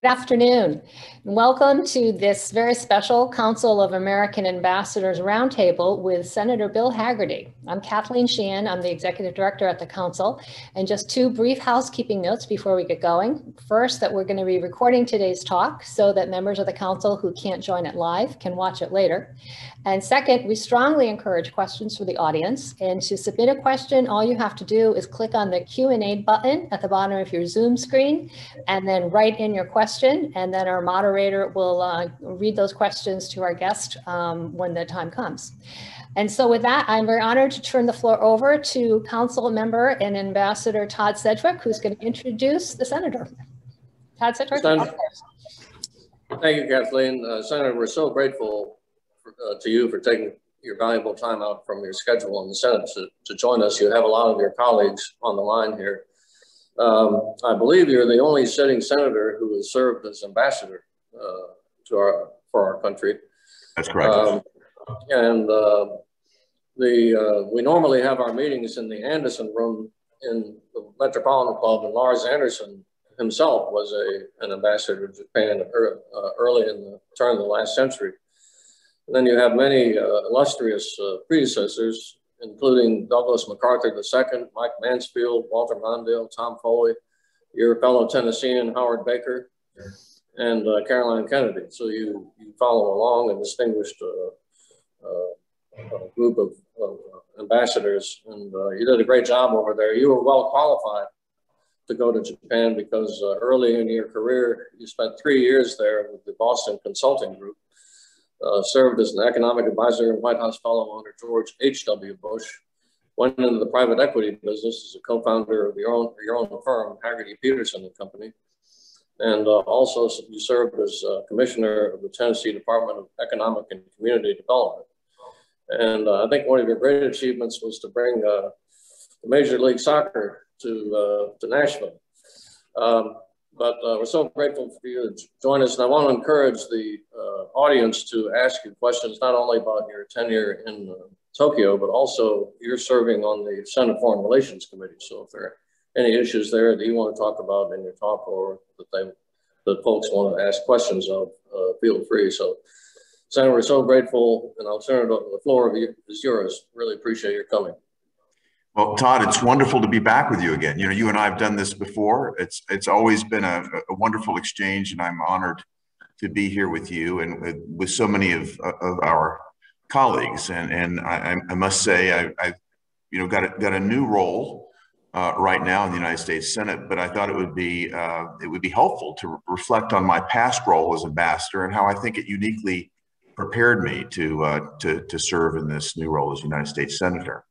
Good afternoon. Welcome to this very special Council of American Ambassadors Roundtable with Senator Bill Hagerty. I'm Kathleen Sheehan. I'm the Executive Director at the Council. And just two brief housekeeping notes before we get going. First, that we're going to be recording today's talk so that members of the Council who can't join it live can watch it later. And second, we strongly encourage questions for the audience. And to submit a question, all you have to do is click on the Q&A button at the bottom of your Zoom screen and then write in your question. And then our moderator will uh, read those questions to our guest um, when the time comes. And so with that, I'm very honored to turn the floor over to Council Member and Ambassador Todd Sedgwick, who's going to introduce the Senator. Todd Sedgwick. Thank you, Kathleen. Uh, Senator, we're so grateful uh, to you for taking your valuable time out from your schedule in the Senate to, to join us. You have a lot of your colleagues on the line here. Um, I believe you're the only sitting senator who has served as ambassador uh, to our for our country. That's correct. Um, and uh, the uh, we normally have our meetings in the Anderson Room in the Metropolitan Club, and Lars Anderson himself was a an ambassador to Japan uh, early in the turn of the last century. And then you have many uh, illustrious uh, predecessors, including Douglas MacArthur II, Mike Mansfield, Walter Mondale, Tom Foley, your fellow Tennessean Howard Baker, and uh, Caroline Kennedy. So you, you follow along a distinguished uh, uh, group of, of, ambassadors, and uh, you did a great job over there. You were well qualified to go to Japan because early in your career, you spent three years there with the Boston Consulting Group uh, served as an economic advisor and White House fellow under George H.W. Bush, went into the private equity business as a co-founder of your own, your own firm, Hagerty Peterson and Company. And uh, also you served as uh, commissioner of the Tennessee Department of Economic and Community Development. And uh, I think one of your great achievements was to bring uh, Major League Soccer to, uh, to Nashville. Um, but uh, we're so grateful for you to join us. And I want to encourage the uh, audience to ask you questions, not only about your tenure in uh, Tokyo, but also you're serving on the Senate Foreign Relations Committee. So if there are any issues there that you want to talk about in your talk or that they, that folks want to ask questions of, uh, feel free. So Senator, we're so grateful and I'll turn it over. The floor is yours. Really appreciate your coming. Well, Todd, it's wonderful to be back with you again. You know, you and I have done this before. It's it's always been a, a wonderful exchange, and I'm honored to be here with you and with, with so many of, of our colleagues. And and I, I must say, I, I you know got a, got a new role uh, right now in the United States Senate, but I thought it would be uh, it would be helpful to reflect on my past role as ambassador and how I think it uniquely prepared me to uh, to to serve in this new role as United States Senator.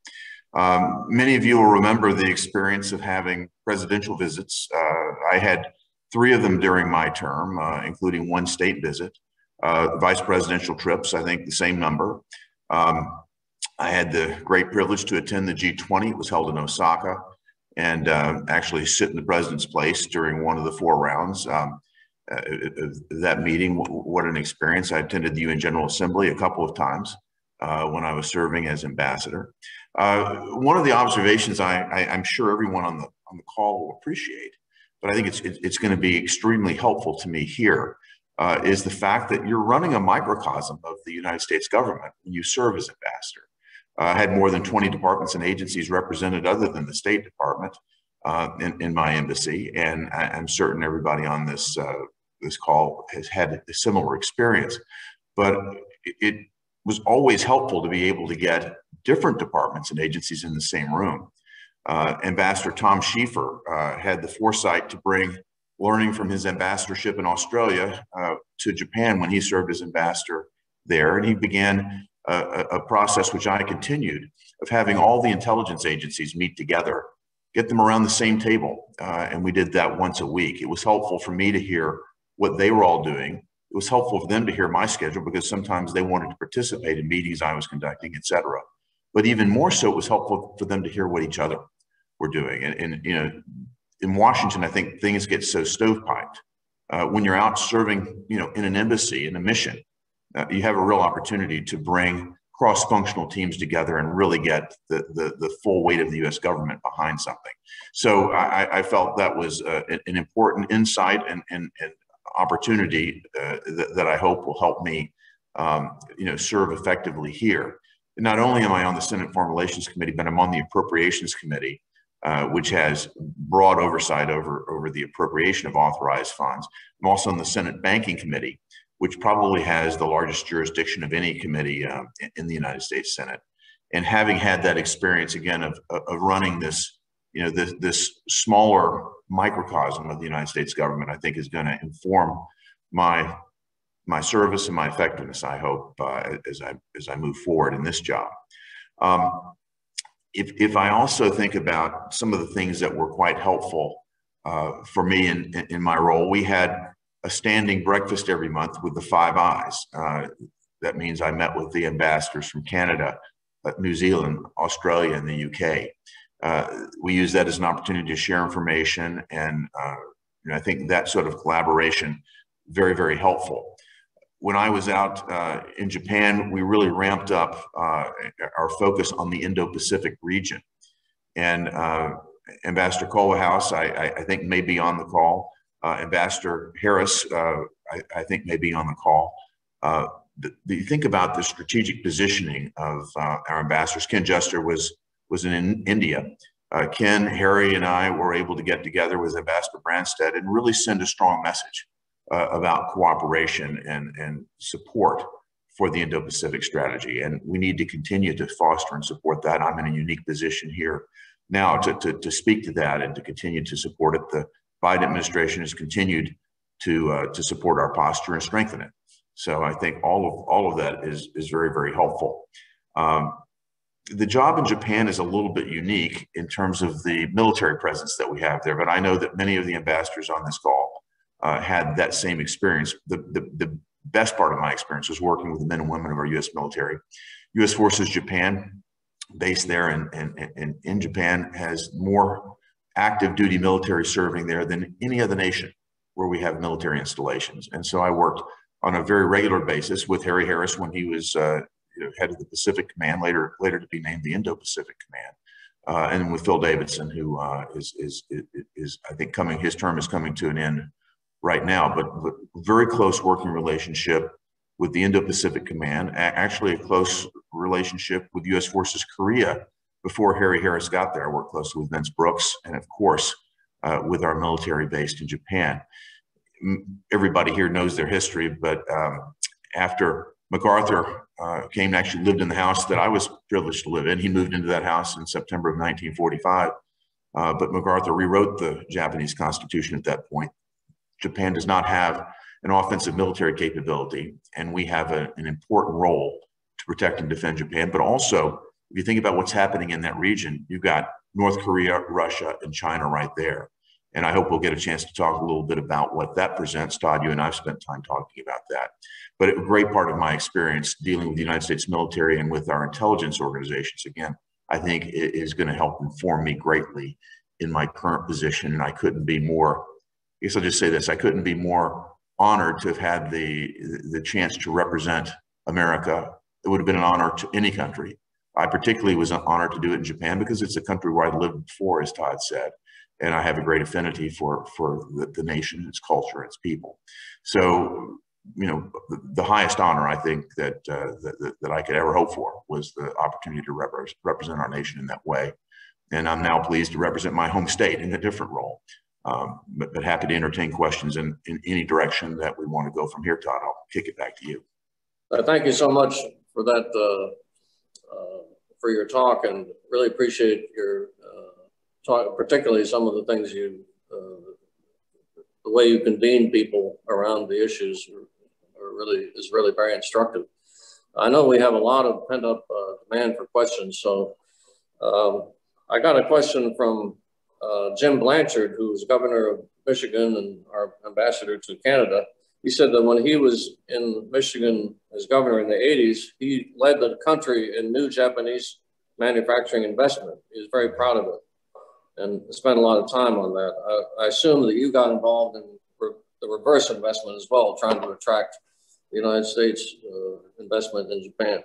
Um, many of you will remember the experience of having presidential visits. Uh, I had three of them during my term, uh, including one state visit. Uh, vice presidential trips, I think the same number. Um, I had the great privilege to attend the G20. It was held in Osaka and uh, actually sit in the president's place during one of the four rounds. Um, uh, that meeting, what an experience. I attended the UN General Assembly a couple of times uh, when I was serving as ambassador. Uh, one of the observations I, am sure everyone on the on the call will appreciate, but I think it's it, it's going to be extremely helpful to me here, uh, is the fact that you're running a microcosm of the United States government when you serve as ambassador. Uh, I had more than 20 departments and agencies represented other than the State Department uh, in, in my embassy, and I, am certain everybody on this uh, this call has had a similar experience. But it, was always helpful to be able to get different departments and agencies in the same room. Uh, ambassador Tom Schieffer uh, had the foresight to bring learning from his ambassadorship in Australia uh, to Japan when he served as ambassador there. And he began a, a, process which I continued of having all the intelligence agencies meet together, get them around the same table. Uh, and we did that once a week. It was helpful for me to hear what they were all doing it was helpful for them to hear my schedule because sometimes they wanted to participate in meetings I was conducting, et cetera. But even more so, it was helpful for them to hear what each other were doing. And, and you know, in Washington, I think things get so stovepiped. Uh, when you're out serving, you know, in an embassy, in a mission, uh, you have a real opportunity to bring cross-functional teams together and really get the, the, the, full weight of the U.S. government behind something. So I, I felt that was uh, an important insight and, and, and opportunity uh, that, that, I hope will help me, um, you know, serve effectively here. Not only am I on the Senate Foreign Relations Committee, but I'm on the Appropriations Committee, uh, which has broad oversight over, over the appropriation of authorized funds. I'm also on the Senate Banking Committee, which probably has the largest jurisdiction of any committee uh, in the United States Senate. And having had that experience again of, of running this, you know, this, this smaller microcosm of the United States government, I think is going to inform my my service and my effectiveness. I hope uh, as I as I move forward in this job. Um, if if I also think about some of the things that were quite helpful uh, for me in, in my role, we had a standing breakfast every month with the Five Eyes. Uh, that means I met with the ambassadors from Canada, uh, New Zealand, Australia, and the UK. Uh, we use that as an opportunity to share information, and uh, know, I think that sort of collaboration very, very helpful. When I was out uh, in Japan, we really ramped up uh, our focus on the Indo-Pacific region. And Ambassador Culvahouse, I, I, think, may be on the call. Ambassador Harris, I, I, think, may be on the call the, you think about the strategic positioning of uh, our ambassadors. Ken Juster was was in India. Uh, Ken, Harry, and I were able to get together with Ambassador Branstad and really send a strong message uh, about cooperation and, and support for the Indo-Pacific strategy. And we need to continue to foster and support that. I'm in a unique position here now to, to, to speak to that and to continue to support it. The Biden administration has continued to, uh, to support our posture and strengthen it. So I think all of all of that is is very very helpful. Um, the job in Japan is a little bit unique in terms of the military presence that we have there, but I know that many of the ambassadors on this call uh, had that same experience. The, the, the best part of my experience was working with the men and women of our U.S. military. U.S. Forces Japan, based there in, in, in, in Japan, has more active duty military serving there than any other nation where we have military installations. And so I worked on a very regular basis with Harry Harris when he was uh, you know, head of the Pacific Command, later later to be named the Indo-Pacific Command, uh, and with Phil Davidson, who uh, is, is is I think coming his term is coming to an end right now, but, very close working relationship with the Indo-Pacific Command, actually a close relationship with U.S. Forces Korea before Harry Harris got there. I worked closely with Vince Brooks, and of course uh, with our military based in Japan everybody here knows their history, but um, after MacArthur uh, came and actually lived in the house that I was privileged to live in, he moved into that house in September of 1945. Uh, but MacArthur rewrote the Japanese constitution at that point. Japan does not have an offensive military capability, and we have a, an important role to protect and defend Japan. But also, if you think about what's happening in that region, you've got North Korea, Russia, and China right there. And I hope we'll get a chance to talk a little bit about what that presents. Todd, you and I've spent time talking about that. But a great part of my experience dealing with the United States military and with our intelligence organizations, again, I think is going to help inform me greatly in my current position. And I couldn't be more, I guess I'll just say this, I couldn't be more honored to have had the, the chance to represent America. It would have been an honor to any country. I particularly was honored to do it in Japan because it's a country where I lived before, as Todd said and I have a great affinity for for the, the nation, its culture, its people. So, you know, the, the highest honor I think that, uh, that, that I could ever hope for was the opportunity to rep represent our nation in that way. And I'm now pleased to represent my home state in a different role. Um, but, but happy to entertain questions in, in any direction that we want to go from here, Todd. I'll kick it back to you. Uh, thank you so much for that, uh, uh for your talk, and really appreciate your talk, particularly some of the things you, uh, the way you convene people around the issues are, are, really is really very instructive. I know we have a lot of pent up uh, demand for questions, so um, I got a question from uh, Jim Blanchard, who's governor of Michigan and our ambassador to Canada. He said that when he was in Michigan as governor in the 80s, he led the country in new Japanese manufacturing investment. He was very proud of it and spent a lot of time on that. I, I assume that you got involved in re the reverse investment as well, trying to attract the United States uh, investment in Japan.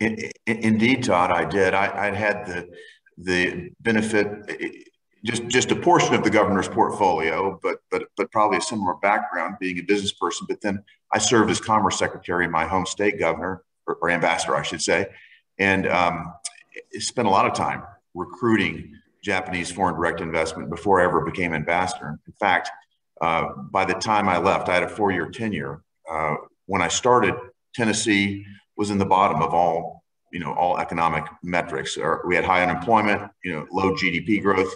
In, in, indeed, Todd, I did. I, I had the the benefit just just a portion of the governor's portfolio, but but but probably a similar background, being a business person. But then I served as Commerce Secretary in my home state, governor or, or ambassador, I should say, and um, spent a lot of time recruiting Japanese foreign direct investment before I ever became ambassador. In fact, uh, by the time I left, I had a four-year tenure. Uh, when I started, Tennessee was in the bottom of all, you know, all economic metrics. We had high unemployment, you know, low GDP growth,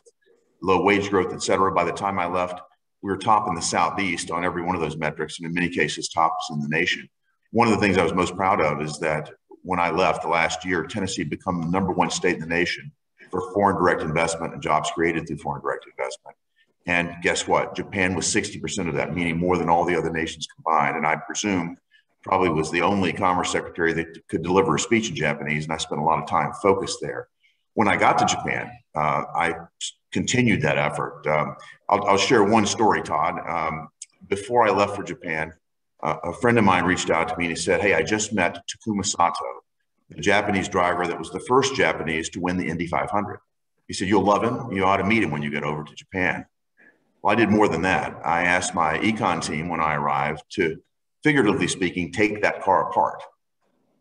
low wage growth, et cetera. By the time I left, we were top in the Southeast on every one of those metrics, and in many cases, tops in the nation. One of the things I was most proud of is that when I left the last year, Tennessee had become the number one state in the nation for foreign direct investment and jobs created through foreign direct investment. And guess what? Japan was 60% of that, meaning more than all the other nations combined. And I presume probably was the only commerce secretary that could deliver a speech in Japanese. And I spent a lot of time focused there. When I got to Japan, uh, I continued that effort. Um, I'll, I'll, share one story, Todd. Um, before I left for Japan, uh, a friend of mine reached out to me and he said, Hey, I just met Takuma Sato, the Japanese driver that was the first Japanese to win the Indy 500. He said, You'll love him. You ought to meet him when you get over to Japan. Well, I did more than that. I asked my econ team when I arrived to, figuratively speaking, take that car apart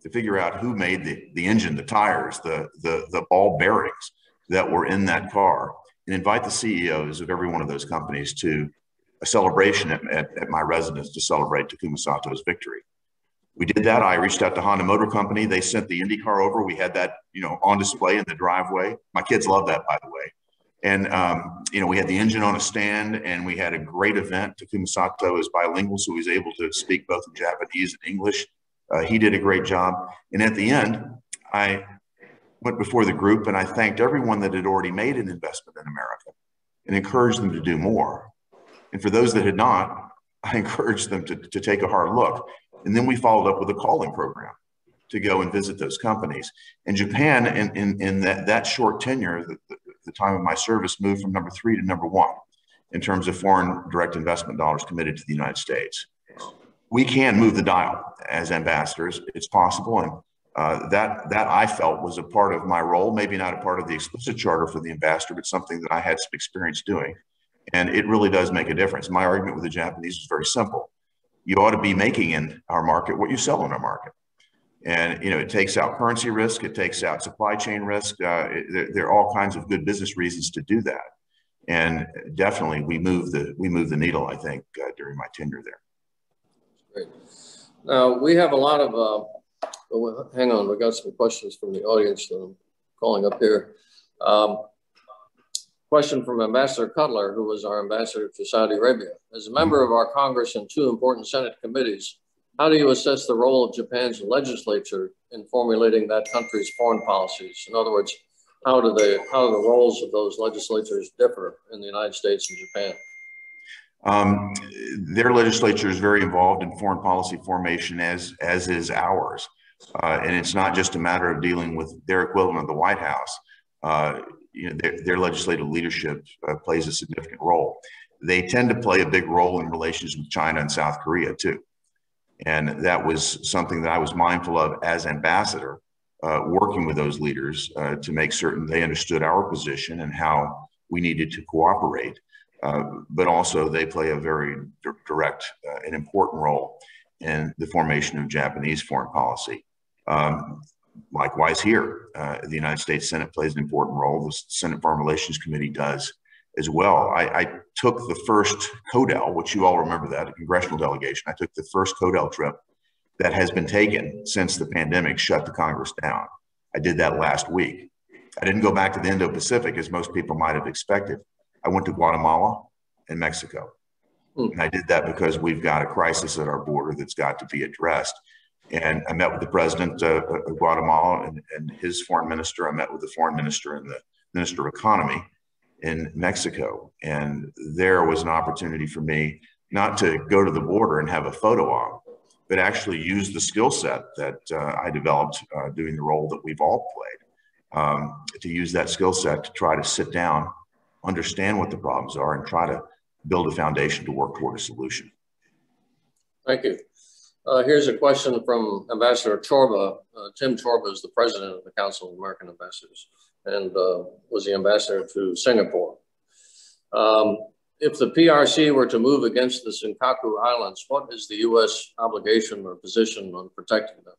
to figure out who made the, the engine, the tires, the, the, the ball bearings that were in that car, and invite the CEOs of every one of those companies to a celebration at, at, at my residence to celebrate Takuma Sato's victory. We did that. I reached out to Honda Motor Company. They sent the Indy car over. We had that, you know, on display in the driveway. My kids love that, by the way. And, um, you know, we had the engine on a stand and we had a great event. Takuma Sato is bilingual, so he was able to speak both Japanese and English. Uh, he did a great job. And at the end, I went before the group and I thanked everyone that had already made an investment in America and encouraged them to do more. And for those that had not, I encouraged them to, to take a hard look. And then we followed up with a calling program to go and visit those companies. And Japan, in, in, in that, that short tenure, the, the, the time of my service, moved from number three to number one in terms of foreign direct investment dollars committed to the United States. We can move the dial as ambassadors. It's possible. And uh, that, that I felt was a part of my role, maybe not a part of the explicit charter for the ambassador, but something that I had some experience doing. And it really does make a difference. My argument with the Japanese is very simple. You ought to be making in our market what you sell in our market. And you know, it takes out currency risk, it takes out supply chain risk. Uh, there, there, are all kinds of good business reasons to do that. And definitely, we move the we move the needle. I think uh, during my tenure there. Great. Now we have a lot of. Oh, hang on, we got some questions from the audience that I'm calling up here. Um, Question from Ambassador Cutler, who was our ambassador to Saudi Arabia. As a member of our Congress and two important Senate committees, how do you assess the role of Japan's legislature in formulating that country's foreign policies? In other words, how do they how do the roles of those legislatures differ in the United States and Japan? Um, their legislature is very involved in foreign policy formation, as as is ours, uh, and it's not just a matter of dealing with their equivalent of the White House. Uh, you know, their, their legislative leadership uh, plays a significant role. They tend to play a big role in relations with China and South Korea too. And that was something that I was mindful of as ambassador, uh, working with those leaders uh, to make certain they understood our position and how we needed to cooperate. Uh, but also, they play a very direct and important role in the formation of Japanese foreign policy. Um, likewise here, uh, the United States Senate plays an important role. The Senate Foreign Relations Committee does as well. I, I, took the first CODEL, which you all remember that, a congressional delegation. I took the first CODEL trip that has been taken since the pandemic shut the Congress down. I did that last week. I didn't go back to the Indo-Pacific as most people might have expected. I went to Guatemala and Mexico. Mm. And I did that because we've got a crisis at our border that's got to be addressed. And I met with the president of Guatemala and, and, his foreign minister. I met with the foreign minister and the minister of economy in Mexico. And there was an opportunity for me not to go to the border and have a photo op, but actually use the skill set that uh, I developed uh, doing the role that we've all played. Um, to use that skill set to try to sit down, understand what the problems are, and try to build a foundation to work toward a solution. Thank you. Uh, here's a question from Ambassador Chorba. Uh, Tim Chorba is the president of the Council of American Ambassadors and uh, was the ambassador to Singapore. Um, if the PRC were to move against the Senkaku Islands, what is the U.S. obligation or position on protecting them?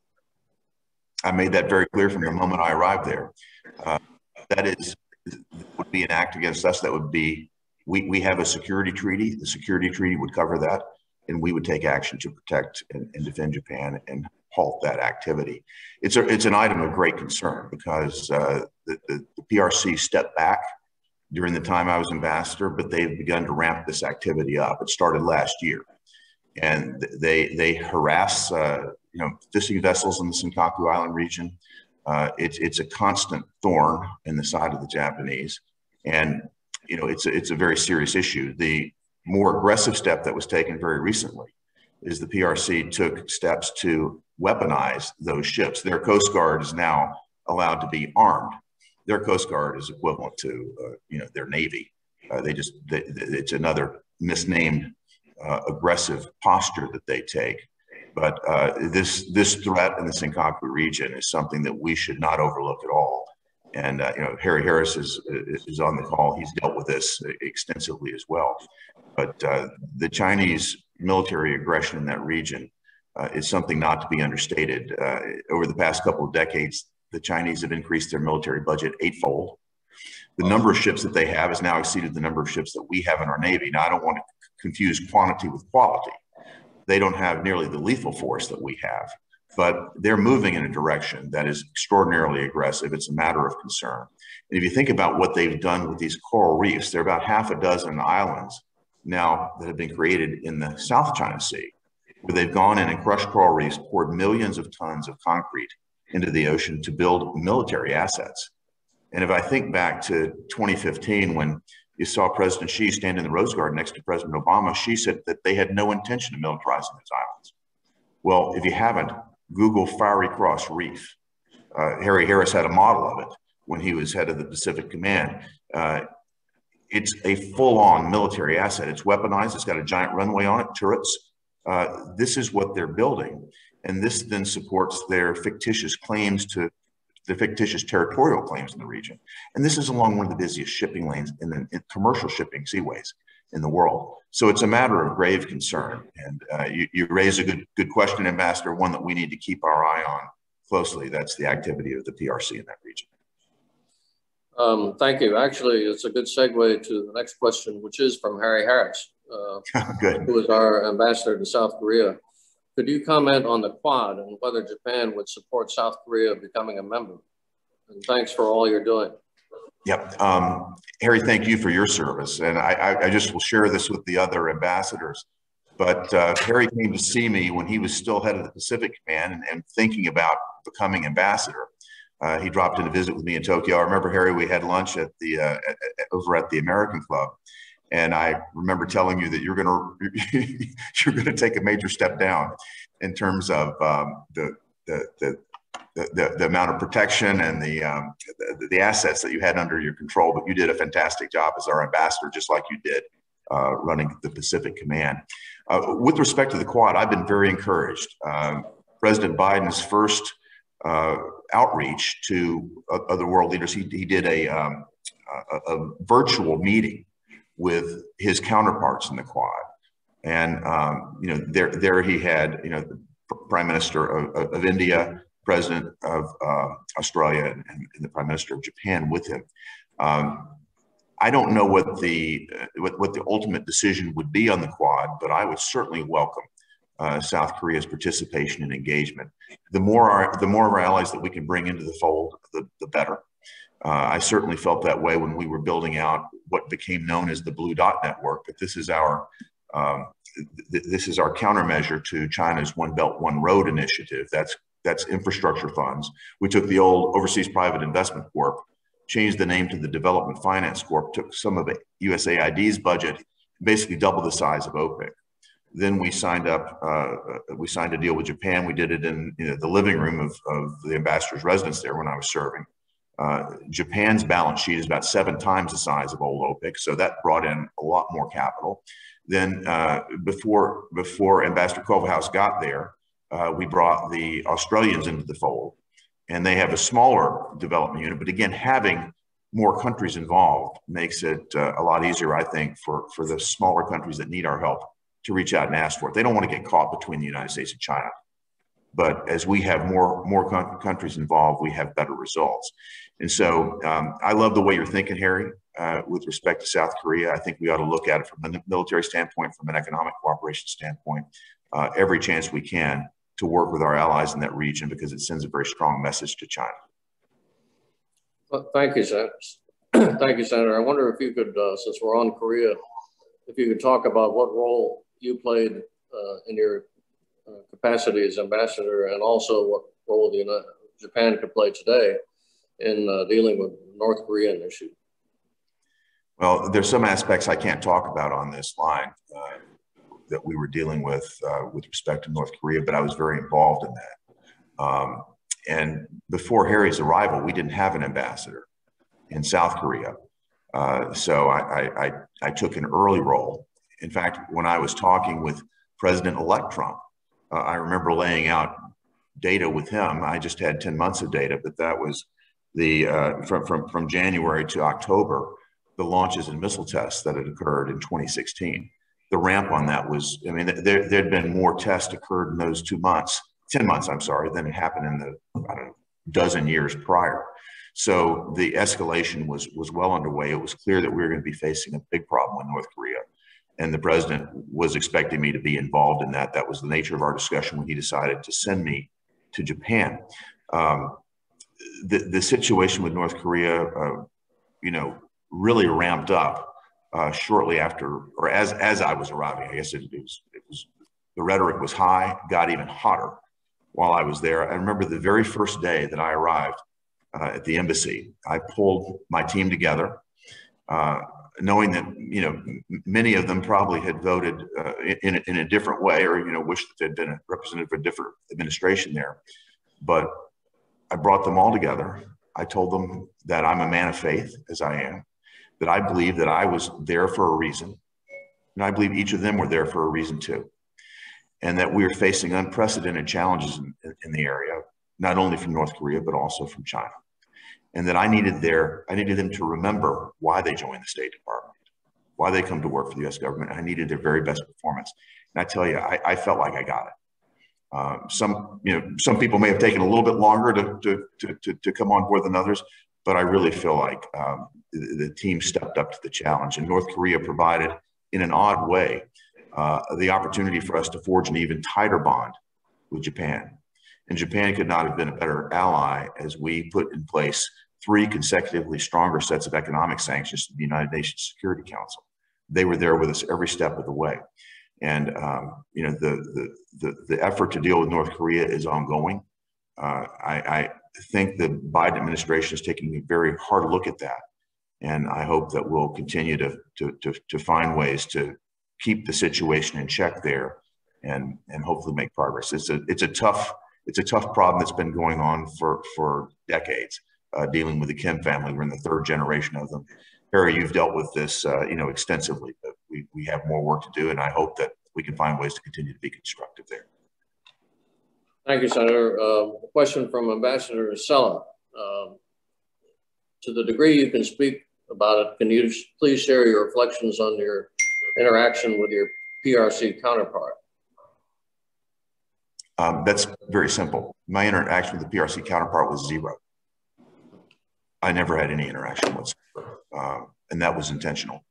I made that very clear from the moment I arrived there. Uh, that is, would be an act against us. That would be, we, we have a security treaty. The security treaty would cover that, and we would take action to protect and, and defend Japan and halt that activity. It's, a, it's an item of great concern because uh, the, the, the PRC stepped back during the time I was ambassador, but they've begun to ramp this activity up. It started last year, and they they harass uh, you know fishing vessels in the Senkaku Island region. Uh, it's it's a constant thorn in the side of the Japanese, and you know it's a, it's a very serious issue. The more aggressive step that was taken very recently is the PRC took steps to weaponize those ships. Their Coast Guard is now allowed to be armed their Coast Guard is equivalent to, uh, you know, their Navy. Uh, they just, they, it's another misnamed uh, aggressive posture that they take. But uh, this, this threat in the Senkaku region is something that we should not overlook at all. And, uh, you know, Harry Harris is, is on the call. He's dealt with this extensively as well. But uh, the Chinese military aggression in that region is something not to be understated. over the past couple of decades, the Chinese have increased their military budget eightfold. The number of ships that they have has now exceeded the number of ships that we have in our Navy. Now, I don't want to confuse quantity with quality. They don't have nearly the lethal force that we have, but they're moving in a direction that is extraordinarily aggressive. It's a matter of concern. And if you think about what they've done with these coral reefs, there are about half a dozen islands now that have been created in the South China Sea, where they've gone in and crushed coral reefs, poured millions of tons of concrete into the ocean to build military assets. And if I think back to 2015, when you saw President Xi stand in the Rose Garden next to President Obama, Xi said that they had no intention of militarizing those islands. Well, if you haven't, Google Fiery Cross Reef. Uh, Harry Harris had a model of it when he was head of the Pacific Command. Uh, it's a full-on military asset. It's weaponized. It's got a giant runway on it, turrets. Uh, this is what they're building. And this then supports their fictitious claims to the fictitious territorial claims in the region. And this is along one of the busiest shipping lanes in the in commercial shipping seaways in the world. So it's a matter of grave concern. And uh, you, you raise a good, good question, Ambassador, one that we need to keep our eye on closely. That's the activity of the PRC in that region. Um, thank you. Actually, it's a good segue to the next question, which is from Harry Harris, uh, good. who is our ambassador to South Korea. Could you comment on the Quad and whether Japan would support South Korea becoming a member? And thanks for all you're doing. Yep. Um, Harry, thank you for your service. And I, I, just will share this with the other ambassadors. But uh, Harry came to see me when he was still head of the Pacific Command and, and thinking about becoming ambassador. Uh, he dropped in to visit with me in Tokyo. I remember Harry. We had lunch at the uh, at, over at the American Club, and I remember telling you that you're going to you're to take a major step down in terms of um, the, the, the the, the, amount of protection and the, um, the, the assets that you had under your control, but you did a fantastic job as our ambassador, just like you did uh, running the Pacific Command. Uh, with respect to the Quad, I've been very encouraged. Um, President Biden's first uh, outreach to other world leaders, he, he did a, um, a, a virtual meeting with his counterparts in the Quad. And um, you know, there there he had you know the Prime Minister of, of India, President of uh, Australia, and, and, the Prime Minister of Japan with him. Um, I don't know what the uh, what, what the ultimate decision would be on the Quad, but I would certainly welcome uh, South Korea's participation and engagement. The more our the more of our allies that we can bring into the fold, the, the better. Uh, I certainly felt that way when we were building out what became known as the Blue Dot Network. But this is our um, th this is our countermeasure to China's One Belt One Road initiative. That's that's infrastructure funds. We took the old Overseas Private Investment Corp, changed the name to the Development Finance Corp, took some of USAID's budget, basically double the size of OPIC. Then we signed up. Uh, we signed a deal with Japan. We did it in you know, the living room of, of the ambassador's residence there when I was serving. Uh, Japan's balance sheet is about seven times the size of old OPIC, so that brought in a lot more capital. Then uh, before before Ambassador Culvahouse got there, uh, we brought the Australians into the fold, and they have a smaller development unit. But again, having more countries involved makes it uh, a lot easier, I think, for, for the smaller countries that need our help to reach out and ask for it. They don't want to get caught between the United States and China. But as we have more, more countries involved, we have better results. And so um, I love the way you're thinking, Harry, uh, with respect to South Korea. I think we ought to look at it from a military standpoint, from an economic cooperation standpoint, uh, every chance we can to work with our allies in that region because it sends a very strong message to China. Well, thank you, Senator. thank you, Senator. I wonder if you could, uh, since we're on Korea, if you could talk about what role you played uh, in your uh, capacity as ambassador and also what role the United, Japan could play today in uh, dealing with North Korean issue. Well, there's some aspects I can't talk about on this line uh, that we were dealing with uh, with respect to North Korea, but I was very involved in that. Um, and before Harry's arrival, we didn't have an ambassador in South Korea. Uh, so I, I, I, took an early role. In fact, when I was talking with President-elect Trump, uh, I remember laying out data with him. I just had 10 months of data, but that was the uh, from, from, from January to October, the launches and missile tests that had occurred in 2016. The ramp on that was, I mean, there, there'd been more tests occurred in those two months 10 months, I'm sorry, than it happened in the, I don't know, dozen years prior. So the escalation was, was well underway. It was clear that we were going to be facing a big problem with North Korea. And the president was expecting me to be involved in that. That was the nature of our discussion when he decided to send me to Japan. Um, the, the situation with North Korea, uh, you know, really ramped up uh, shortly after, or as, as I was arriving. I guess it, it, was, it was, the rhetoric was high, got even hotter while I was there. I remember the very first day that I arrived uh, at the embassy, I pulled my team together, uh, knowing that you know many of them probably had voted uh, in, in a different way, or you know wished that they'd been a representative of a different administration there. But I brought them all together. I told them that I'm a man of faith, as I am, that I believe that I was there for a reason, and I believe each of them were there for a reason too and that we are facing unprecedented challenges in, in, the area, not only from North Korea, but also from China. And that I needed their, I needed them to remember why they joined the State Department, why they come to work for the US government. I needed their very best performance. And I tell you, I, I felt like I got it. Um, some, you know, some people may have taken a little bit longer to, to, to, to, come on board than others, but I really feel like um, the, the team stepped up to the challenge. And North Korea provided, in an odd way, uh, the opportunity for us to forge an even tighter bond with Japan. And Japan could not have been a better ally as we put in place three consecutively stronger sets of economic sanctions to the United Nations Security Council. They were there with us every step of the way. And um, you know the, the, the the effort to deal with North Korea is ongoing. Uh, I, I, think the Biden administration is taking a very hard look at that, and I hope that we'll continue to to to, to find ways to keep the situation in check there and and hopefully make progress. It's a it's a tough it's a tough problem that's been going on for for decades. Uh, dealing with the Kim family, we're in the third generation of them. Harry, you've dealt with this uh, you know extensively, but we we have more work to do, and I hope that we can find ways to continue to be constructive there. Thank you, Senator. Uh, a question from Ambassador Cella. Um, to the degree you can speak about it, can you please share your reflections on your interaction with your PRC counterpart? Um, that's very simple. My interaction with the PRC counterpart was zero. I never had any interaction whatsoever, um, and that was intentional.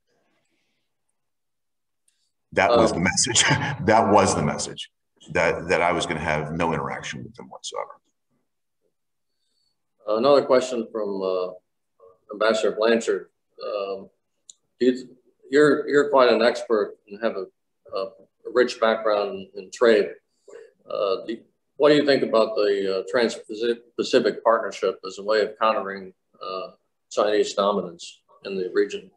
That was um, the message. that was the message that that I was going to have no interaction with them whatsoever. Another question from uh, Ambassador Blanchard. Um, you, you're you're quite an expert and have a, a rich background in trade. Uh, do, what do you think about the uh, Trans-Pacific Partnership as a way of countering uh, Chinese dominance in the region?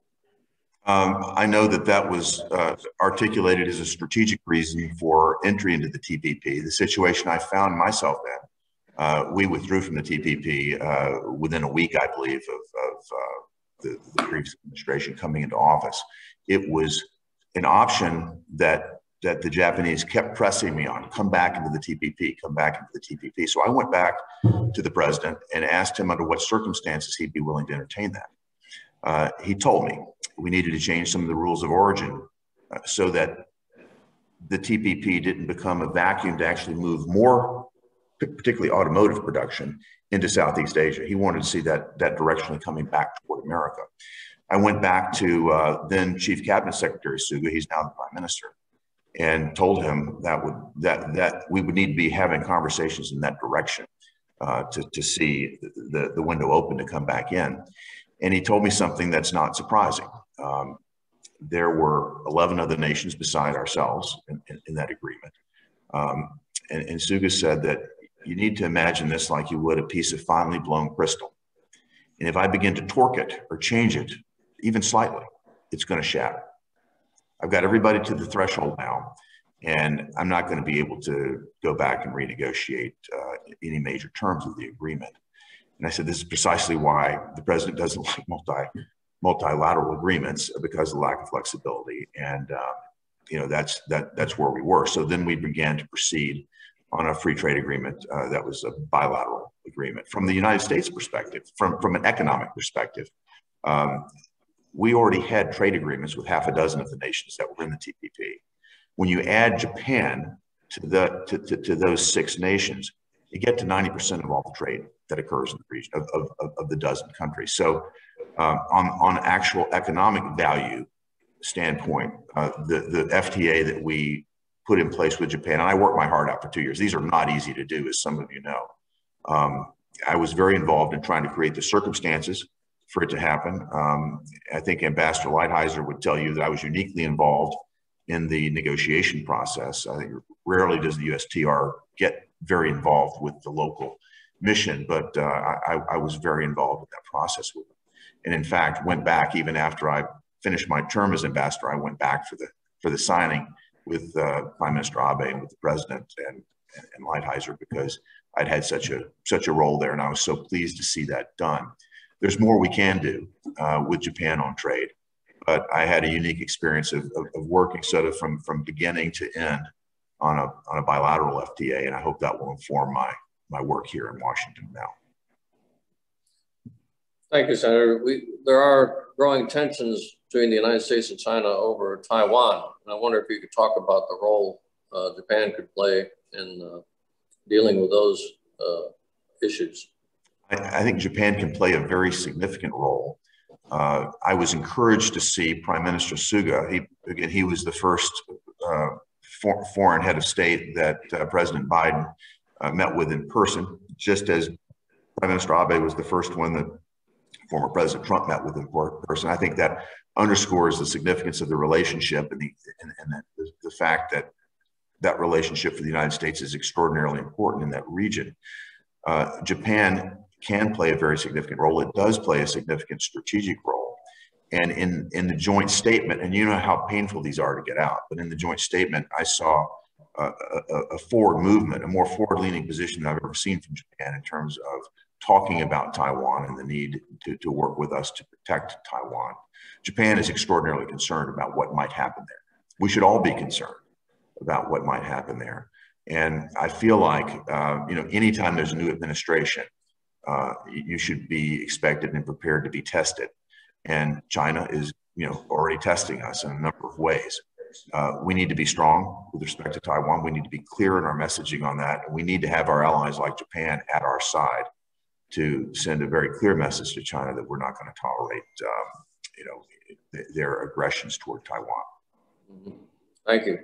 Um, I know that that was uh, articulated as a strategic reason for entry into the TPP. The situation I found myself in, uh, we withdrew from the TPP uh, within a week, I believe, of, of the, the previous administration coming into office. It was an option that that the Japanese kept pressing me on, come back into the TPP, come back into the TPP. So I went back to the president and asked him under what circumstances he'd be willing to entertain that. uh, he told me we needed to change some of the rules of origin uh, so that the TPP didn't become a vacuum to actually move more, particularly automotive production, into Southeast Asia. He wanted to see that, that directionally coming back toward America. I went back to uh, then Chief Cabinet Secretary Suga, he's now the Prime Minister, and told him that would that that we would need to be having conversations in that direction uh, to, to see the, the window open to come back in. And he told me something that's not surprising. Um, there were 11 other nations beside ourselves in, in, in that agreement. Um, and, and Suga said that you need to imagine this like you would a piece of finely blown crystal. And if I begin to torque it or change it, even slightly, it's going to shatter. I've got everybody to the threshold now, and I'm not going to be able to go back and renegotiate uh, any major terms of the agreement. And I said, this is precisely why the president doesn't like multi multilateral agreements because of lack of flexibility. And uh, you know that's that that's where we were. So then we began to proceed on a free trade agreement uh, that was a bilateral agreement. From the United States perspective, from from an economic perspective, um, we already had trade agreements with half a dozen of the nations that were in the TPP. When you add Japan to the to, to, to those six nations, you get to 90% of all the trade that occurs in the region of, of, of the dozen countries. So um, on, on actual economic value standpoint, uh, the, the FTA that we put in place with Japan, and I worked my heart out for two years. These are not easy to do, as some of you know. Um, I was very involved in trying to create the circumstances for it to happen. Um, I think Ambassador Lighthizer would tell you that I was uniquely involved in the negotiation process. I think rarely does the USTR get very involved with the local mission, but uh, I, I, was very involved in that process with them. And in fact, went back even after I finished my term as ambassador. I went back for the for the signing with uh, Prime Minister Abe and with the president and, and, and Lighthizer because I'd had such a such a role there, and I was so pleased to see that done. There's more we can do uh, with Japan on trade, but I had a unique experience of, of, of working sort of from from beginning to end on a on a bilateral FTA, and I hope that will inform my my work here in Washington now. Thank you, Senator. We, there are growing tensions between the United States and China over Taiwan. And I wonder if you could talk about the role uh, Japan could play in uh, dealing with those uh, issues. I, I, think Japan can play a very significant role. Uh, I was encouraged to see Prime Minister Suga. He, again, he was the first uh, for, foreign head of state that uh, President Biden met with in person, just as Prime Minister Abe was the first one that former President Trump met with in person. I think that underscores the significance of the relationship and the and, and the, the, fact that that relationship for the United States is extraordinarily important in that region. Uh, Japan can play a very significant role. It does play a significant strategic role. And in, in the joint statement, and you know how painful these are to get out, but in the joint statement, I saw a, a, a forward movement, a more forward leaning position than I've ever seen from Japan in terms of talking about Taiwan and the need to, to work with us to protect Taiwan. Japan is extraordinarily concerned about what might happen there. We should all be concerned about what might happen there. And I feel like, uh, you know, anytime there's a new administration, uh, you should be expected and prepared to be tested. And China is, you know, already testing us in a number of ways. Uh, we need to be strong with respect to Taiwan. We need to be clear in our messaging on that. And we need to have our allies like Japan at our side to send a very clear message to China that we're not going to tolerate, um, you know, their aggressions toward Taiwan. Mm-hmm. Thank you.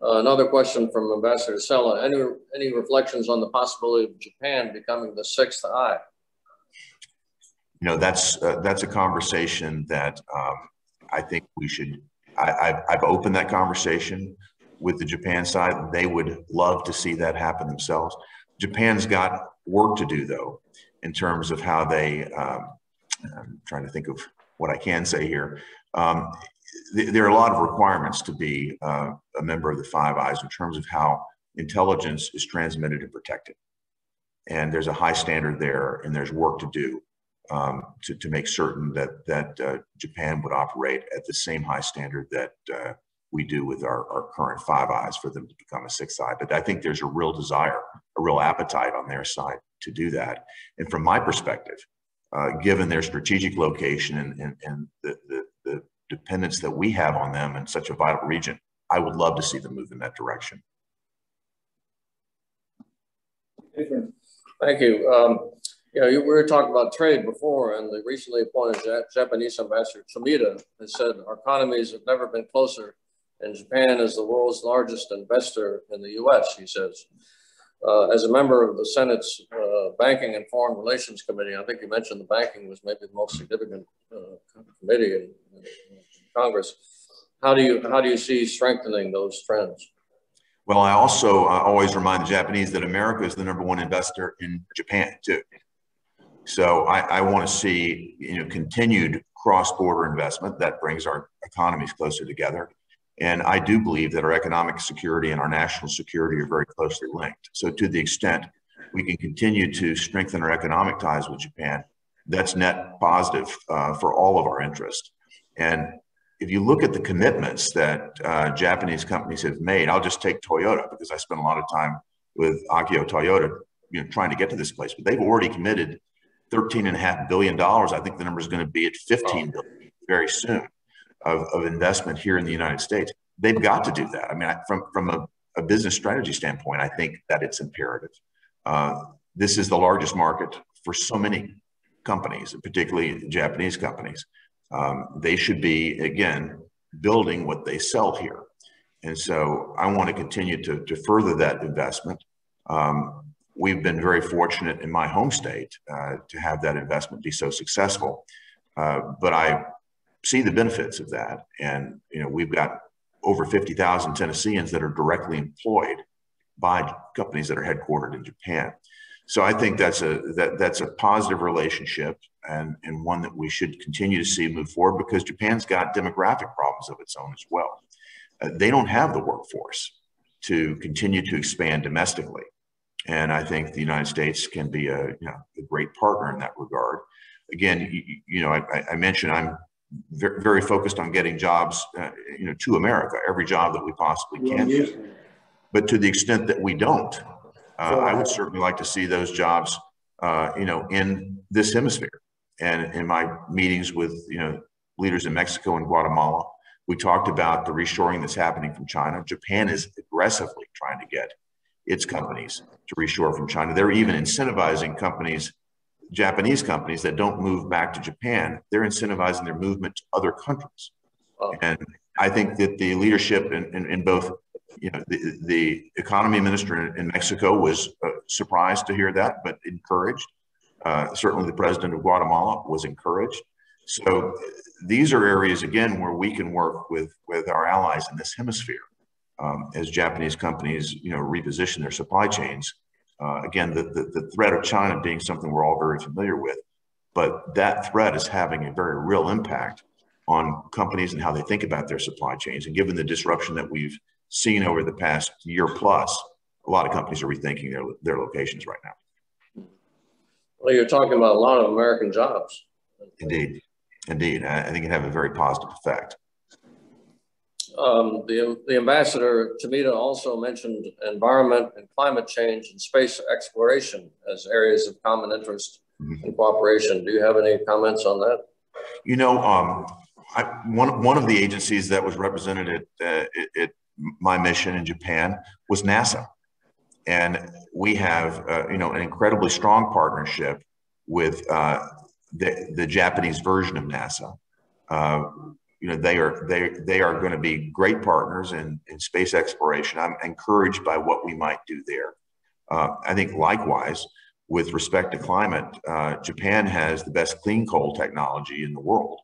Uh, another question from Ambassador Cella. Any, any reflections on the possibility of Japan becoming the sixth eye? You know, that's, uh, that's a conversation that um, I think we should, i've I, have opened that conversation with the Japan side. They would love to see that happen themselves. Japan's got work to do, though in terms of how they, um, I'm trying to think of what I can say here. Um, th there are a lot of requirements to be uh, a member of the Five Eyes in terms of how intelligence is transmitted and protected. And there's a high standard there, and there's work to do um, to, to make certain that, that uh, Japan would operate at the same high standard that uh, we do with our, our current Five Eyes for them to become a sixth eye. But I think there's a real desire, a real appetite on their side to do that. And from my perspective, uh, given their strategic location and, and, and the, the, the dependence that we have on them in such a vital region, I would love to see them move in that direction. Thank you. Um, you know, we were talking about trade before, and the recently appointed Japanese ambassador Tomita has said our economies have never been closer, and Japan is the world's largest investor in the U.S. He says, uh, as a member of the Senate's uh, Banking and Foreign Relations Committee, I think you mentioned the banking was maybe the most significant uh, committee in, in, Congress. How do you how do you see strengthening those trends? Well, I also always remind the Japanese that America is the number one investor in Japan too. So I, I want to see you know continued cross-border investment that brings our economies closer together. And I do believe that our economic security and our national security are very closely linked. So to the extent we can continue to strengthen our economic ties with Japan, that's net positive uh, for all of our interests. And if you look at the commitments that uh, Japanese companies have made, I'll just take Toyota because I spent a lot of time with Akio Toyoda, you know, trying to get to this place. But they've already committed 13 and a half billion dollars. I think the number is going to be at 15 billion very soon of, of investment here in the United States. They've got to do that. I mean, from, from a, a business strategy standpoint, I think that it's imperative. Uh, this is the largest market for so many companies, particularly Japanese companies. Um, they should be, again, building what they sell here. And so I want to continue to, to further that investment. Um, we've been very fortunate in my home state uh, to have that investment be so successful. Uh, but I see the benefits of that. And, you know, we've got over 50,000 Tennesseans that are directly employed by companies that are headquartered in Japan. So I think that's a that that's a positive relationship and and one that we should continue to see move forward because Japan's got demographic problems of its own as well. Uh, they don't have the workforce to continue to expand domestically, and I think the United States can be a you know a great partner in that regard. Again, you, you know, I, I mentioned I'm very, very focused on getting jobs, uh, you know, to America, every job that we possibly can. But to the extent that we don't, uh, I would certainly like to see those jobs, uh, you know, in this hemisphere. And in my meetings with, you know, leaders in Mexico and Guatemala, we talked about the reshoring that's happening from China. Japan is aggressively trying to get its companies to reshore from China. They're even incentivizing companies Japanese companies that don't move back to Japan, they're incentivizing their movement to other countries. And I think that the leadership in, in, in both, you know, the, the economy minister in, Mexico was uh, surprised to hear that, but encouraged. Uh, certainly the president of Guatemala was encouraged. So these are areas, again, where we can work with, with our allies in this hemisphere um, as Japanese companies, you know, reposition their supply chains uh, again, the, the, the, threat of China being something we're all very familiar with, but that threat is having a very real impact on companies and how they think about their supply chains. And given the disruption that we've seen over the past year plus, a lot of companies are rethinking their, their locations right now. Well, you're talking about a lot of American jobs. Indeed. Indeed. I, I think it have a very positive effect. Um, the, the ambassador, Tomita also mentioned environment and climate change and space exploration as areas of common interest mm-hmm. and cooperation. Do you have any comments on that? You know, um, I, one, one of the agencies that was represented at, uh, at, my mission in Japan was NASA. And we have, uh, you know, an incredibly strong partnership with uh, the, the Japanese version of NASA. Uh, you know they are they they are going to be great partners in in space exploration. I'm encouraged by what we might do there. Uh, I think likewise with respect to climate, uh, Japan has the best clean coal technology in the world.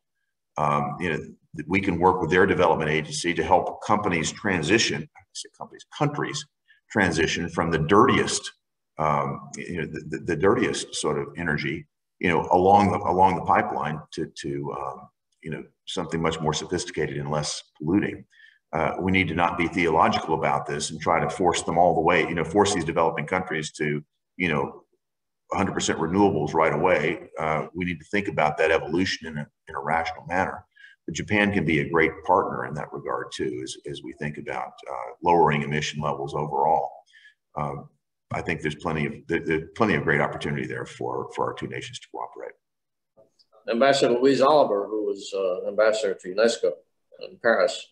Um, you know we can work with their development agency to help companies transition, companies, countries transition from the dirtiest, um, you know, the, the, dirtiest sort of energy, you know, along the along the pipeline to to um, you know something much more sophisticated and less polluting. Uh, we need to not be theological about this and try to force them all the way, you know, force these developing countries to, you know, 100% renewables right away. Uh, we need to think about that evolution in a, in a rational manner. But Japan can be a great partner in that regard too, as, as we think about uh, lowering emission levels overall. Um, I think there's plenty of there, there's plenty of great opportunity there for for our two nations to cooperate. Ambassador Louise Oliver, who was uh, ambassador to UNESCO in Paris,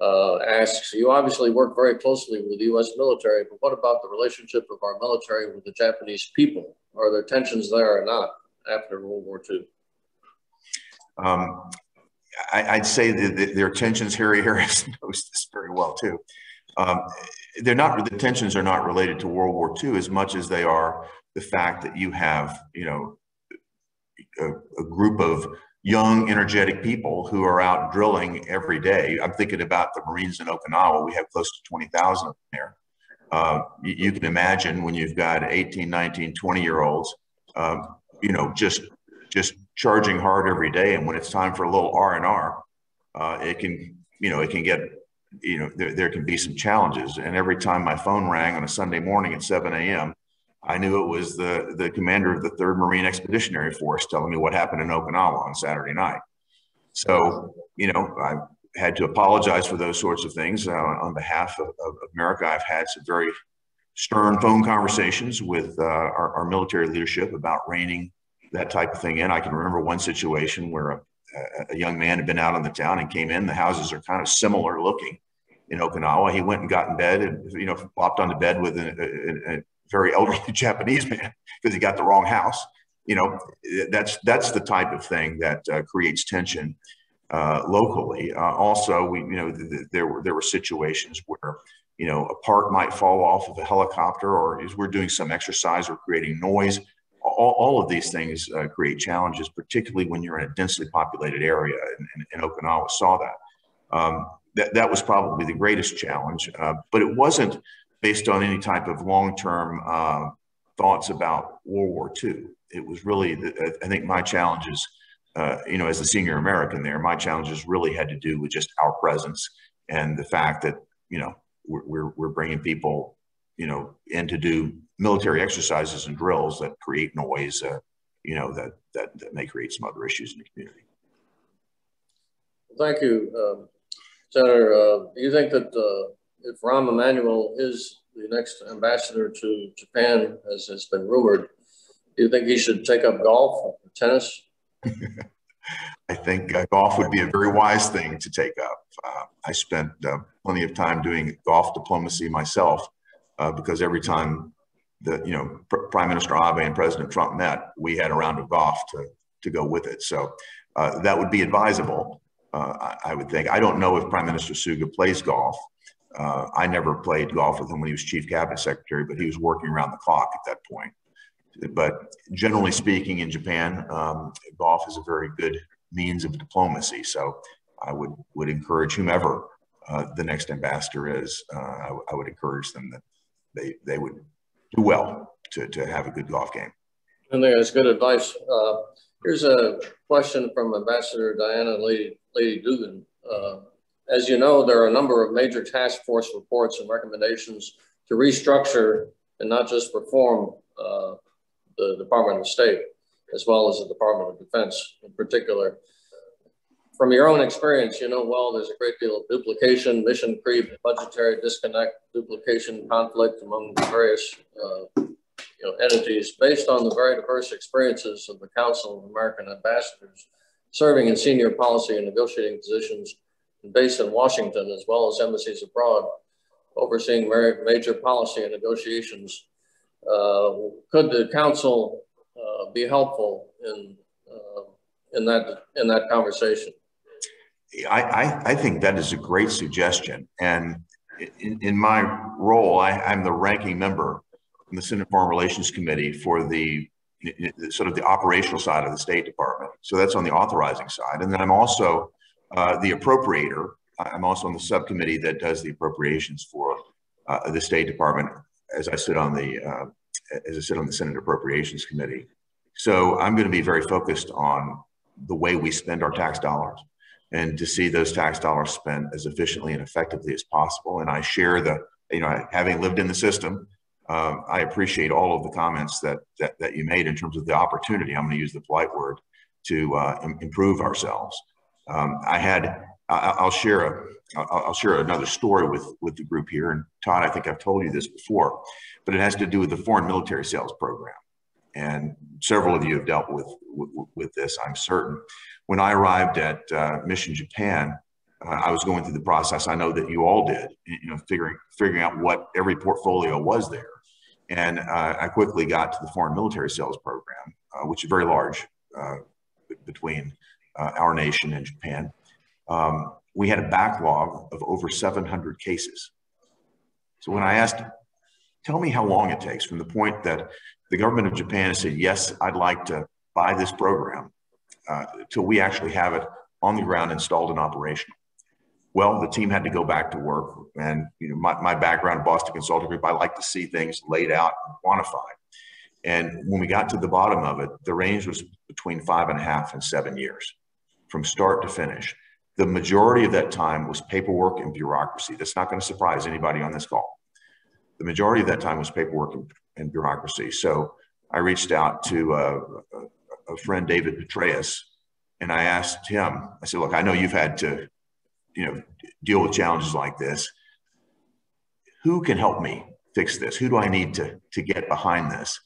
uh, asks, you obviously work very closely with the US military, but what about the relationship of our military with the Japanese people? Are there tensions there or not after World War II? Um, I, would say that there are tensions. Harry Harris knows this very well too. Um, they're not the tensions are not related to World War II as much as they are the fact that you have you know a, a group of young, energetic people who are out drilling every day. I'm thinking about the Marines in Okinawa. We have close to 20,000 there. Uh, you, you, can imagine when you've got 18, 19, 20 year olds, um, you know, just just charging hard every day. And when it's time for a little R and R, uh, it can, you know, it can get, you know, there, there can be some challenges. And every time my phone rang on a Sunday morning at 7 a.m., I knew it was the, the commander of the 3rd Marine Expeditionary Force telling me what happened in Okinawa on Saturday night. So, you know, I had to apologize for those sorts of things uh, on behalf of, of, America. I've had some very stern phone conversations with uh, our, our, military leadership about reining that type of thing in. I can remember one situation where a, a, young man had been out on the town and came in. The houses are kind of similar looking in Okinawa. He went and got in bed and, you know, flopped the bed with a, a very elderly Japanese man because he got the wrong house. You know, that's that's the type of thing that uh, creates tension uh, locally. Uh, also, we you know th- th- there were there were situations where you know a part might fall off of a helicopter, or as we're doing some exercise or creating noise. All, all of these things uh, create challenges, particularly when you're in a densely populated area. And, and, and Okinawa saw that. Um, that that was probably the greatest challenge, uh, but it wasn't based on any type of long-term uh, thoughts about World War II. It was really, the, I think my challenges, uh, you know, as a senior American there, my challenges really had to do with just our presence and the fact that, you know, we're, we're, bringing people, you know, in to do military exercises and drills that create noise, uh, you know, that, that, that may create some other issues in the community. Thank you, um, Senator. Uh, do you think that uh, if Rahm Emanuel is the next ambassador to Japan, as has been rumored, do you think he should take up golf, or tennis? I think uh, golf would be a very wise thing to take up. Uh, I spent uh, plenty of time doing golf diplomacy myself uh, because every time the you know Pr Prime Minister Abe and President Trump met, we had a round of golf to to go with it. So uh, that would be advisable. Uh, I, I, would think. I don't know if Prime Minister Suga plays golf. Uh, I never played golf with him when he was chief cabinet secretary, but he was working around the clock at that point. But generally speaking, in Japan, um, golf is a very good means of diplomacy. So I would would encourage whomever uh, the next ambassador is, uh, I, I, would encourage them that they they would do well to, to have a good golf game. And think that's good advice. Uh, here's a question from Ambassador Diana Lady, Lady Dougan. As you know, there are a number of major task force reports and recommendations to restructure and not just reform uh, the Department of State, as well as the Department of Defense in particular. From your own experience, you know well there's a great deal of duplication, mission creep, budgetary disconnect, duplication, conflict among various uh, you know, entities based on the very diverse experiences of the Council of American Ambassadors serving in senior policy and negotiating positions based in Washington, as well as embassies abroad, overseeing major policy and negotiations. Uh, could the council uh, be helpful in uh, in that in that conversation? I, I, I think that is a great suggestion, and in, in my role, I, I'm the ranking member in the Senate Foreign Relations Committee for the sort of the operational side of the State Department. So that's on the authorizing side, and then I'm also uh, the appropriator. I'm also on the subcommittee that does the appropriations for uh, the State Department as I sit on the uh, as I sit on the Senate Appropriations Committee. So I'm going to be very focused on the way we spend our tax dollars and to see those tax dollars spent as efficiently and effectively as possible. And I share the, you know, having lived in the system, um, I appreciate all of the comments that, that, that you made in terms of the opportunity. I'm going to use the polite word to uh, improve ourselves. Um, I had, I'll share a, I'll share another story with, with the group here. And Todd, I think I've told you this before, but it has to do with the foreign military sales program. And several of you have dealt with, with, with this, I'm certain. When I arrived at uh, Mission Japan, uh, I was going through the process. I know that you all did, you know, figuring figuring out what every portfolio was there, and uh, I quickly got to the foreign military sales program, uh, which is very large uh, between uh, our nation and Japan. Um, we had a backlog of over 700 cases. So when I asked, tell me how long it takes from the point that the government of Japan has said, yes, I'd like to buy this program, uh, till we actually have it on the ground installed and operational. Well, the team had to go back to work. And you know, my, my background, Boston Consulting Group, I like to see things laid out and quantified. And when we got to the bottom of it, the range was between five and a half and seven years from start to finish. The majority of that time was paperwork and bureaucracy. That's not going to surprise anybody on this call. The majority of that time was paperwork and, and bureaucracy. So I reached out to uh, a, friend, David Petraeus, and I asked him, I said, look, I know you've had to, you know, deal with challenges like this. Who can help me fix this? Who do I need to, to get behind this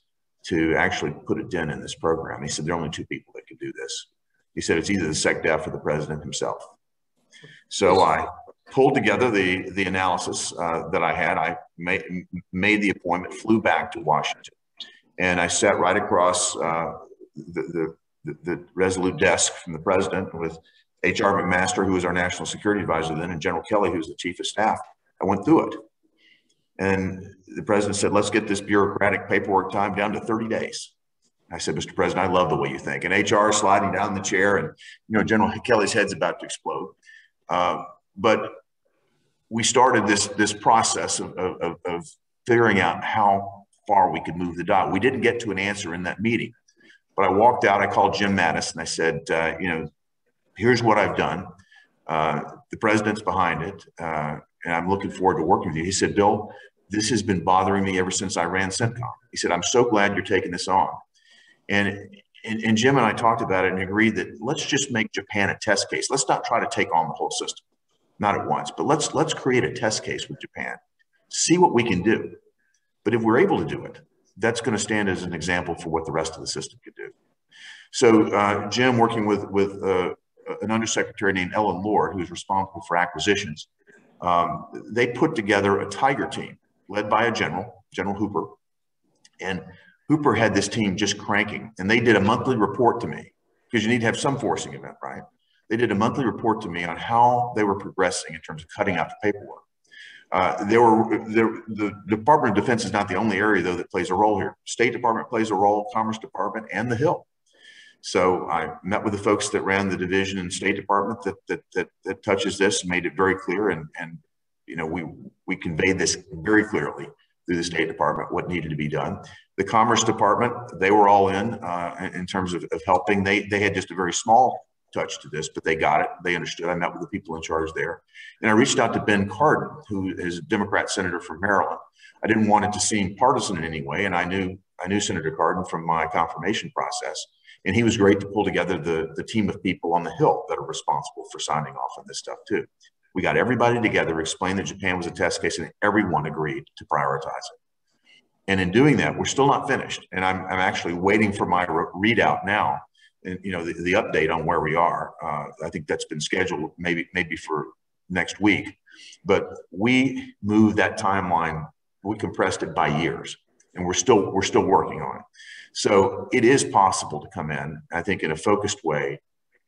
to actually put a dent in this program? He said, there are only two people that can do this. He said, it's either the SecDef or the president himself. So I pulled together the, the analysis uh, that I had. I made, made the appointment, flew back to Washington, and I sat right across uh, the, the, the, Resolute desk from the president with H.R. McMaster, who was our national security advisor then, and General Kelly, who was the chief of staff. I went through it. And the president said, let's get this bureaucratic paperwork time down to 30 days. I said, Mr. President, I love the way you think. And HR sliding down the chair, and you know, General Kelly's head's about to explode. Uh, but we started this this process of, of, of figuring out how far we could move the dot. We didn't get to an answer in that meeting, but I walked out. I called Jim Mattis and I said, uh, you know, here's what I've done. Uh, the president's behind it, uh, and I'm looking forward to working with you. He said, Bill, this has been bothering me ever since I ran CENTCOM. He said, I'm so glad you're taking this on. And, and, and Jim and I talked about it and agreed that let's just make Japan a test case. Let's not try to take on the whole system, not at once, but let's let's create a test case with Japan, see what we can do. But if we're able to do it, that's going to stand as an example for what the rest of the system could do. So uh, Jim, working with with uh, an undersecretary named Ellen Lord, who's responsible for acquisitions, um, they put together a tiger team led by a general, General Hooper, and Hooper had this team just cranking, and they did a monthly report to me because you need to have some forcing event, right? They did a monthly report to me on how they were progressing in terms of cutting out the paperwork. Uh, there were there, the Department of Defense is not the only area though that plays a role here. State Department plays a role, Commerce Department, and the Hill. So I met with the folks that ran the division in State Department that that that, that touches this, made it very clear, and and you know we we conveyed this very clearly through the State Department what needed to be done. The Commerce Department, they were all in uh, in terms of, of helping. They, they had just a very small touch to this, but they got it. They understood. I met with the people in charge there. And I reached out to Ben Cardin, who is a Democrat senator from Maryland. I didn't want it to seem partisan in any way. And I knew, I knew Senator Cardin from my confirmation process. And he was great to pull together the, the team of people on the Hill that are responsible for signing off on this stuff too. We got everybody together, explained that Japan was a test case, and everyone agreed to prioritize it. And in doing that, we're still not finished. And I'm, I'm actually waiting for my re- readout now, and you know the, the, update on where we are. Uh, I think that's been scheduled maybe maybe for next week. But we moved that timeline. We compressed it by years, and we're still we're still working on it. So it is possible to come in, I think, in a focused way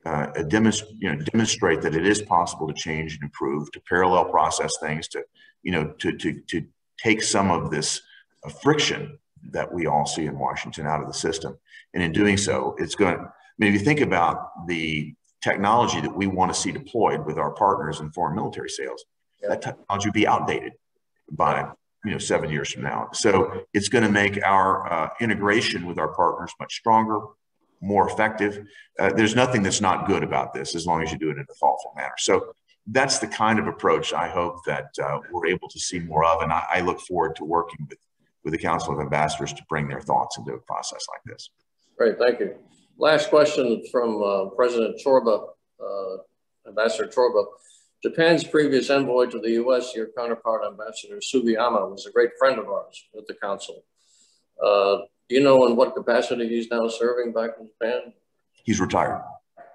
uh, demonst- you know, demonstrate that it is possible to change and improve, to parallel process things, to you know, to to to take some of this friction that we all see in Washington out of the system. And in doing so, it's going. to, I mean, if you think about the technology that we want to see deployed with our partners in foreign military sales, yeah. that technology would be outdated by you know seven years from now. So it's going to make our uh, integration with our partners much stronger, more effective. Uh, there's nothing that's not good about this as long as you do it in a thoughtful manner. So that's the kind of approach I hope that uh, we're able to see more of. And I, I, look forward to working with, with the Council of Ambassadors to bring their thoughts into a process like this. Great, thank you. Last question from uh, President Chorba, uh, Ambassador Chorba. Japan's previous envoy to the U.S., your counterpart, Ambassador Sugiyama, was a great friend of ours at the Council. Uh, Do you know in what capacity he's now serving back in Japan? He's retired.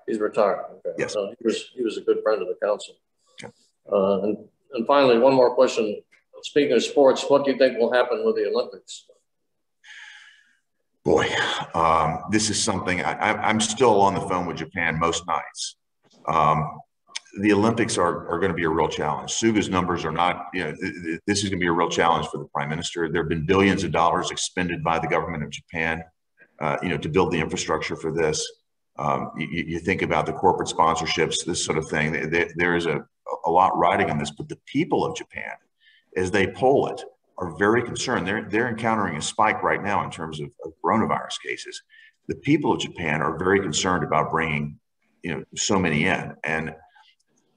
He's retired. Okay. Yes. So he was he was a good friend of the council. Okay. Uh, and and finally, one more question. Speaking of sports, what do you think will happen with the Olympics? Boy, um, this is something I, am still on the phone with Japan most nights. Um, the Olympics are, are going to be a real challenge. Suga's numbers are not, you know, this is going to be a real challenge for the prime minister. There have been billions of dollars expended by the government of Japan, uh, you know, to build the infrastructure for this. Um, you, you, think about the corporate sponsorships, this sort of thing. There, there is a, a lot riding on this, but the people of Japan, as they poll it, are very concerned. They're, they're encountering a spike right now in terms of, of coronavirus cases. The people of Japan are very concerned about bringing, you know, so many in. And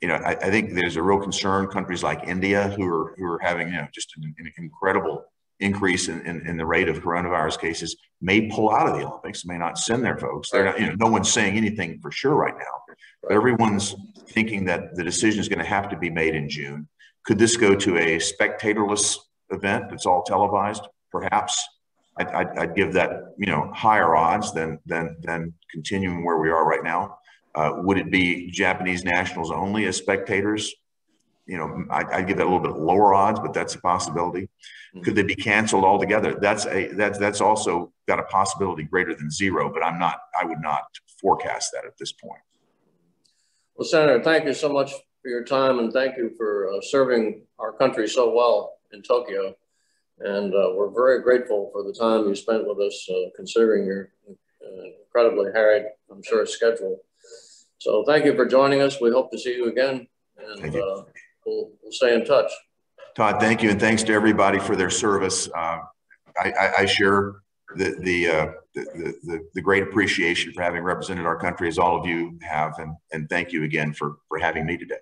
you know, I, I, think there's a real concern. Countries like India, who are who are having you know just an, an incredible increase in, in, in, the rate of coronavirus cases, may pull out of the Olympics, may not send their folks. They're not, you know, no one's saying anything for sure right now. But everyone's thinking that the decision is going to have to be made in June. Could this go to a spectatorless event that's all televised? Perhaps. I'd, I'd, I'd give that you know higher odds than than than continuing where we are right now. Uh, would it be Japanese nationals only as spectators? You know, I, I'd give that a little bit lower odds, but that's a possibility. Mm-hmm. Could they be canceled altogether? That's a that's that's also got a possibility greater than zero, but I'm not. I would not forecast that at this point. Well, Senator, thank you so much for your time, and thank you for uh, serving our country so well in Tokyo. And uh, we're very grateful for the time you spent with us, uh, considering your uh, incredibly harried, I'm sure, schedule. So thank you for joining us. We hope to see you again and you. Uh, we'll, we'll, stay in touch. Todd, thank you. And thanks to everybody for their service. Uh, I, I, I, share the, the, uh, the, the, the, great appreciation for having represented our country as all of you have. And, and thank you again for, for having me today.